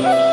Música